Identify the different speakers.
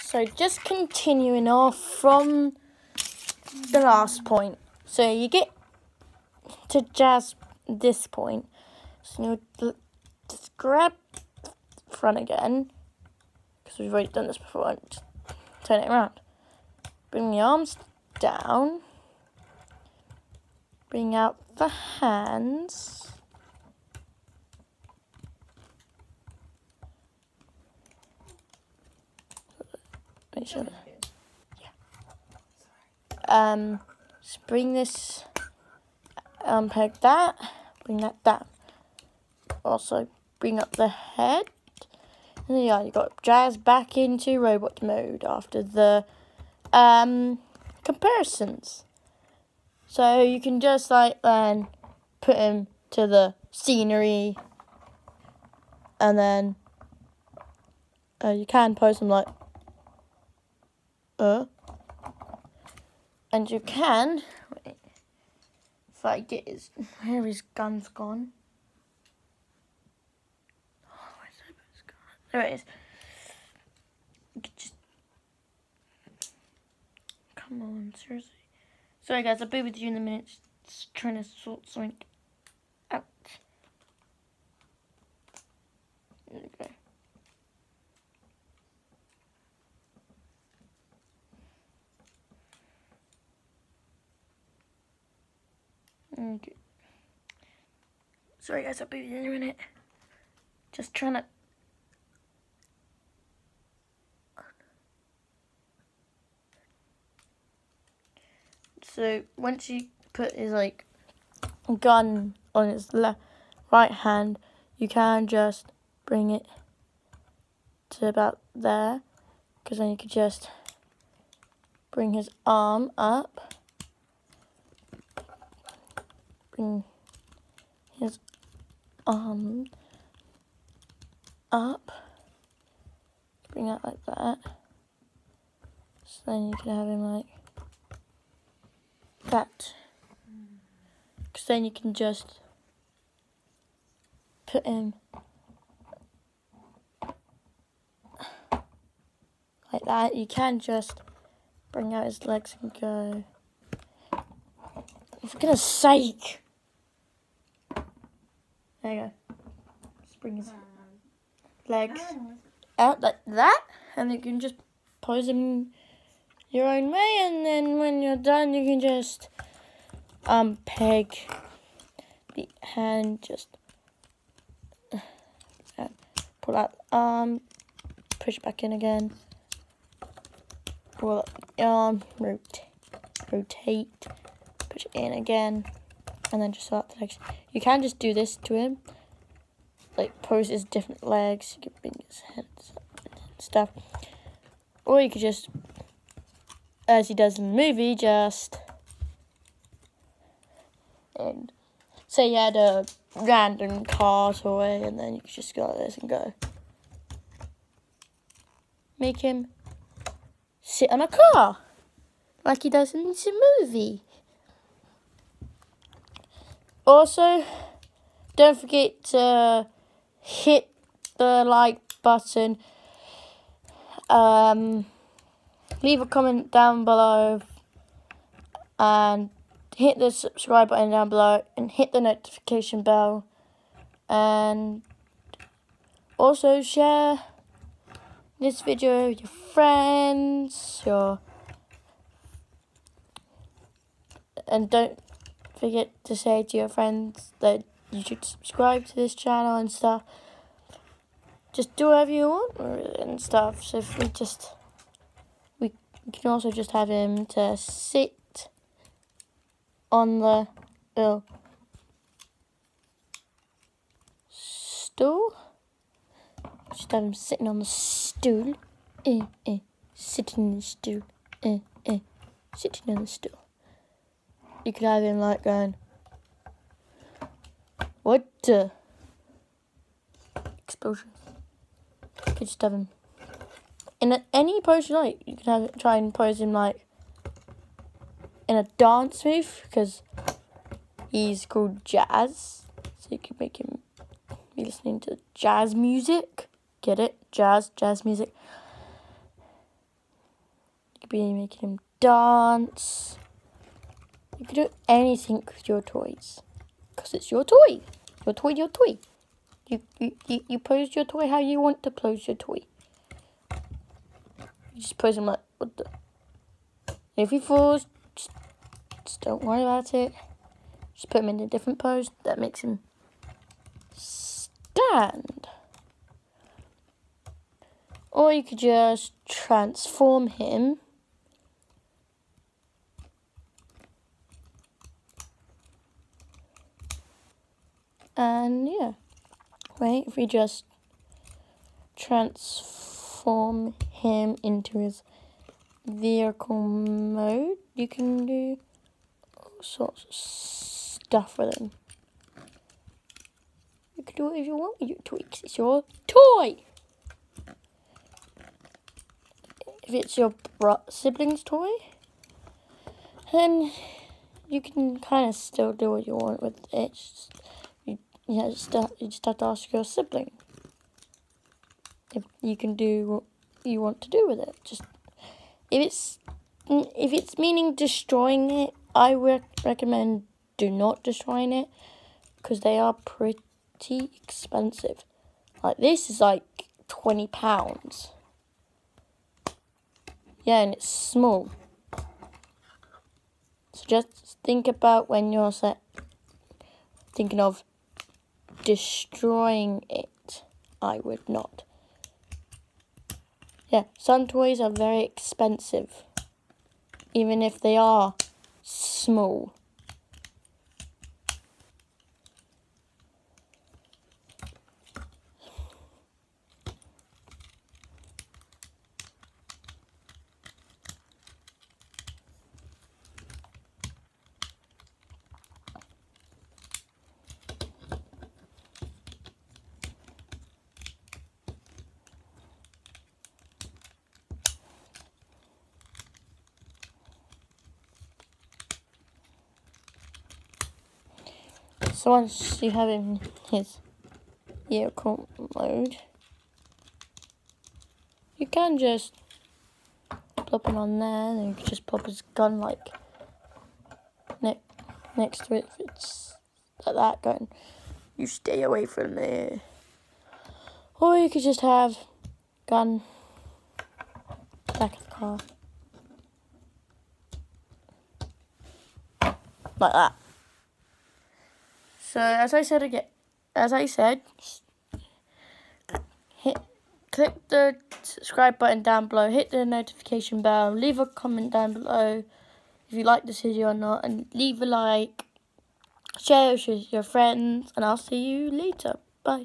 Speaker 1: So just continuing off from the last point. So you get to jazz this point. So you just grab front again because we've already done this before. Just turn it around. Bring the arms down. Bring out the hands. Make sure. Yeah. Um, bring this, um, peg that, bring that down. Also, bring up the head. And yeah, you got Jazz back into robot mode after the, um, comparisons. So you can just like then put him to the scenery and then uh, you can pose him like uh. And you can wait, if I get his where his gun's gone. Oh, where's his gun? there it is. Just come on seriously. Sorry guys I'll be with you in a minute. Just trying to sort something out there we go Okay. Sorry guys, I'll be in a minute. Just trying to... So, once you put his, like, gun on his left, right hand, you can just bring it to about there. Because then you could just bring his arm up bring his arm up, bring it like that. So then you can have him like that. Because then you can just put him like that. You can just bring out his legs and go. For goodness sake! There you go. Just bring his legs out like that, and you can just pose him your own way, and then when you're done, you can just um peg the hand, just uh, pull out the arm, push back in again, pull up the arm, rotate, rotate, push it in again and then just start the legs. You can just do this to him, like pose his different legs, you can bring his head and stuff, or you could just, as he does in the movie, just and say you had a random car toy, and then you could just go like this and go. Make him sit on a car, like he does in the movie. Also, don't forget to hit the like button. Um, leave a comment down below and hit the subscribe button down below and hit the notification bell and also share this video with your friends your and don't forget to say to your friends that you should subscribe to this channel and stuff. Just do whatever you want and stuff. So if we just, we can also just have him to sit on the little stool. Just have him sitting on the stool. Eh, eh, sitting on the stool. Eh, eh, sitting on the stool you could have him like going, what the? Explosions. You could just have him in any pose you like. You can have try and pose him like in a dance move because he's called Jazz. So you can make him be listening to jazz music. Get it? Jazz, jazz music. You could be making him dance. You can do anything with your toys. Because it's your toy. Your toy, your toy. You, you, you, you pose your toy how you want to pose your toy. You just pose him like, what the? If he falls, just, just don't worry about it. Just put him in a different pose that makes him stand. Or you could just transform him. And yeah, right, if we just transform him into his vehicle mode, you can do all sorts of stuff with him. You can do whatever you want with your tweaks. It's your toy. If it's your sibling's toy, then you can kind of still do what you want with it. Just, you, just, you just have to ask your sibling if you can do what you want to do with it. Just if it's if it's meaning destroying it, I would recommend do not destroying it because they are pretty expensive. Like this is like twenty pounds. Yeah, and it's small. So just think about when you're set, thinking of destroying it. I would not. Yeah, some toys are very expensive, even if they are small. So once you have him in his vehicle mode, you can just plop him on there, and you can just pop his gun like ne next to it. If it's like that, going, you stay away from there. Or you could just have gun back of the car. Like that. So as I said again, as I said, hit click the subscribe button down below, hit the notification bell, leave a comment down below if you like this video or not, and leave a like, share it with your friends, and I'll see you later. Bye.